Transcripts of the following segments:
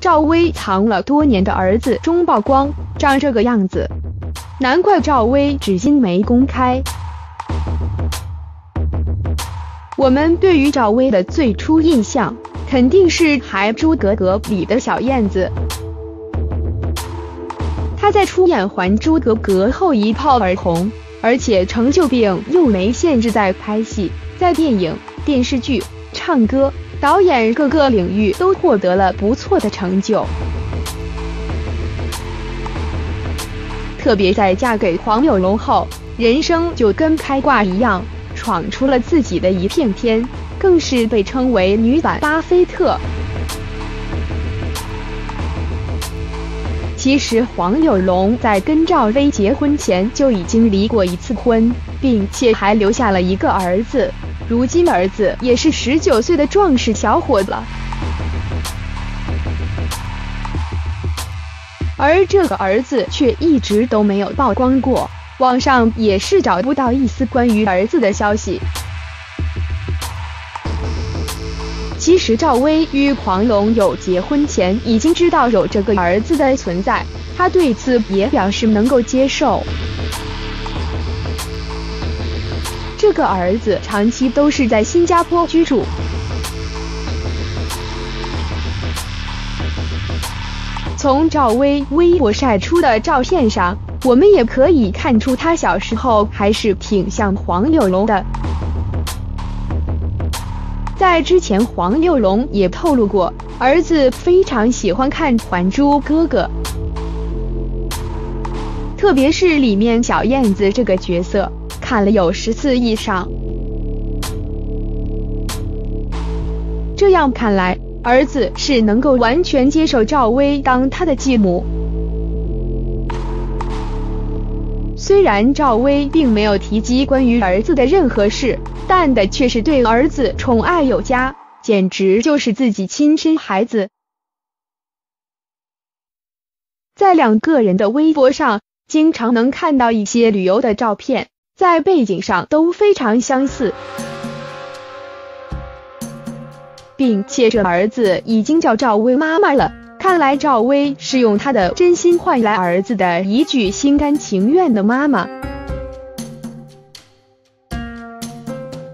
赵薇藏了多年的儿子终曝光，长这个样子，难怪赵薇至今没公开。我们对于赵薇的最初印象，肯定是《还珠格格》里的小燕子。她在出演《还珠格格》后一炮而红，而且成就并又没限制在拍戏，在电影、电视剧、唱歌。导演各个领域都获得了不错的成就，特别在嫁给黄有龙后，人生就跟开挂一样，闯出了自己的一片天，更是被称为女版巴菲特。其实黄有龙在跟赵薇结婚前就已经离过一次婚，并且还留下了一个儿子。如今儿子也是十九岁的壮实小伙子了，而这个儿子却一直都没有曝光过，网上也是找不到一丝关于儿子的消息。其实赵薇与黄龙有结婚前已经知道有这个儿子的存在，他对此也表示能够接受。这个儿子长期都是在新加坡居住。从赵薇微博晒出的照片上，我们也可以看出他小时候还是挺像黄有龙的。在之前，黄有龙也透露过，儿子非常喜欢看《还珠格格》，特别是里面小燕子这个角色。看了有十次以上，这样看来，儿子是能够完全接受赵薇当他的继母。虽然赵薇并没有提及关于儿子的任何事，但的却是对儿子宠爱有加，简直就是自己亲生孩子。在两个人的微博上，经常能看到一些旅游的照片。在背景上都非常相似，并且这儿子已经叫赵薇妈妈了。看来赵薇是用她的真心换来儿子的一句心甘情愿的妈妈。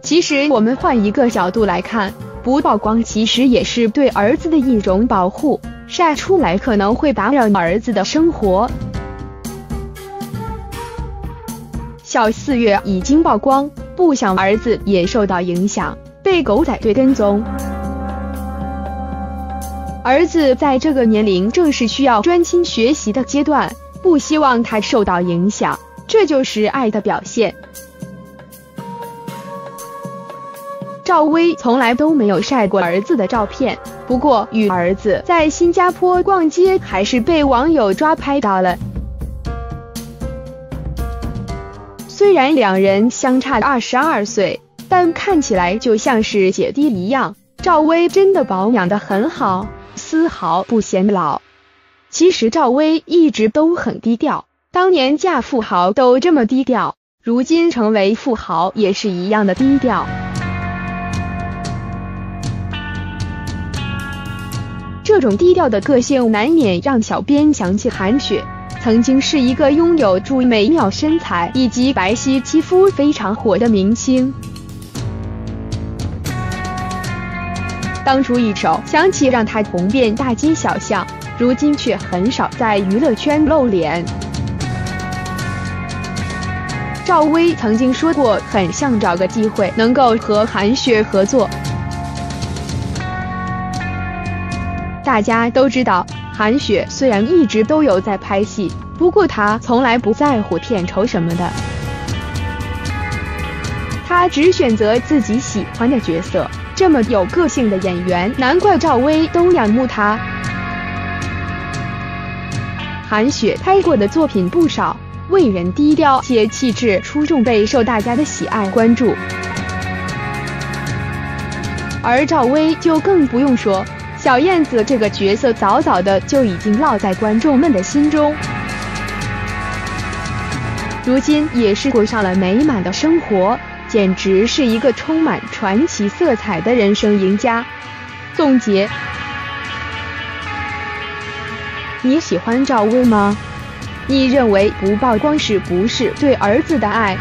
其实我们换一个角度来看，不曝光其实也是对儿子的一种保护，晒出来可能会打扰儿子的生活。到四月已经曝光，不想儿子也受到影响，被狗仔队跟踪。儿子在这个年龄正是需要专心学习的阶段，不希望他受到影响，这就是爱的表现。赵薇从来都没有晒过儿子的照片，不过与儿子在新加坡逛街还是被网友抓拍到了。虽然两人相差二十二岁，但看起来就像是姐弟一样。赵薇真的保养的很好，丝毫不显老。其实赵薇一直都很低调，当年嫁富豪都这么低调，如今成为富豪也是一样的低调。这种低调的个性，难免让小编想起韩雪。曾经是一个拥有住美妙身材以及白皙肌肤非常火的明星。当初一首想起让她红遍大街小巷，如今却很少在娱乐圈露脸。赵薇曾经说过，很想找个机会能够和韩雪合作。大家都知道。韩雪虽然一直都有在拍戏，不过她从来不在乎片酬什么的，她只选择自己喜欢的角色。这么有个性的演员，难怪赵薇都仰慕她。韩雪拍过的作品不少，为人低调且气质出众，备受大家的喜爱关注。而赵薇就更不用说。小燕子这个角色早早的就已经烙在观众们的心中，如今也是过上了美满的生活，简直是一个充满传奇色彩的人生赢家。总结：你喜欢赵薇吗？你认为不曝光是不是对儿子的爱？